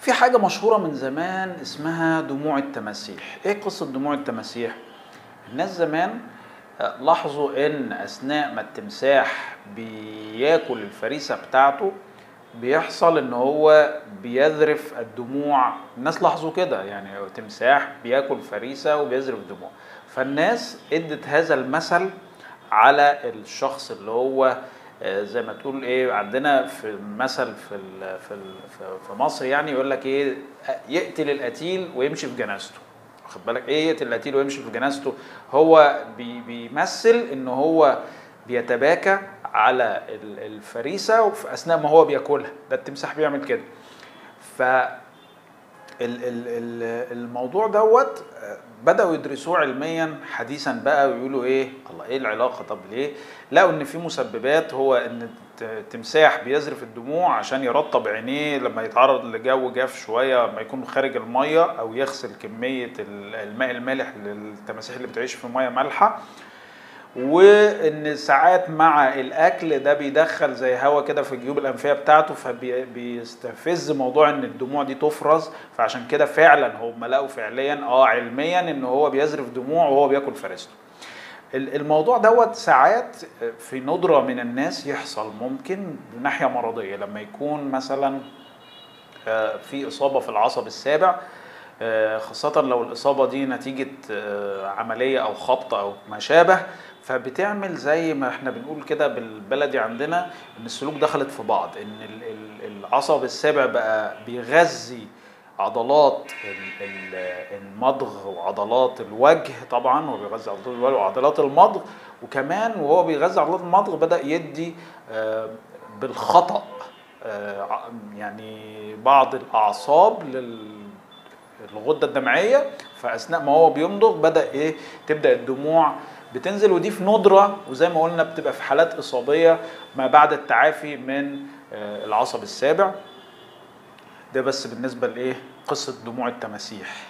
في حاجة مشهورة من زمان اسمها دموع التماسيح. إيه قصة دموع التماسيح؟ الناس زمان آه، لاحظوا إن أثناء ما التمساح بياكل الفريسة بتاعته بيحصل إن هو بيذرف الدموع. الناس لاحظوا كده يعني تمساح بياكل فريسة وبيذرف دموع. فالناس إدت هذا المثل على الشخص اللي هو زي ما تقول إيه عندنا في مثل في في في- مصر يعني يقول لك إيه آه، يقتل القتيل ويمشي في جنازته. واخد بالك؟ إيه يقتل القتيل ويمشي في جنازته؟ هو بي بيمثل إن هو بيتباكى على ال- الفريسة وفي أثناء ما هو بياكلها. ده التمساح بيعمل كده. ف الموضوع دوت بدأوا يدرسوه علميا حديثا بقى ويقولوا إيه الله إيه العلاقة؟ طب ليه؟ لقوا إن في مسببات هو إن الت- التمساح بيذرف الدموع عشان يرطب عينيه لما يتعرض لجو جاف شوية لما يكون خارج المية أو يغسل كمية ال- الماء المالح للتماسيح اللي بتعيش في مية مالحة. وإن ساعات مع الأكل ده بيدخل زي هوا كده في الجيوب الأنفية بتاعته فبيستفز موضوع إن الدموع دي تفرز. فعشان كده فعلا هم لقوا فعليا آه علميا إن هو بيذرف دموع وهو بياكل فريسته ال- الموضوع دوت ساعات في ندرة من الناس يحصل ممكن من ناحية مرضية. لما يكون مثلا آه، في إصابة في العصب السابع آه، خاصة لو الإصابة دي نتيجة آه، عملية أو خبط أو ما شابه فبتعمل زي ما إحنا بنقول كده بالبلدي عندنا إن السلوك دخلت في بعض إن ال- ال- العصب السابع بقى بيغذي عضلات ال- ال- المضغ وعضلات الوجه طبعا هو بيغذي عضلات الوجه وعضلات المضغ وكمان وهو بيغذي عضلات المضغ بدأ يدي آه، بالخطأ آه، يعني بعض الأعصاب لل الغده الدمعية فأثناء ما هو بيمضغ بدأ إيه تبدأ الدموع بتنزل ودي في ندرة وزي ما قلنا بتبقى في حالات إصابية ما بعد التعافي من العصب السابع. ده بس بالنسبة لإيه قصة دموع التماسيح.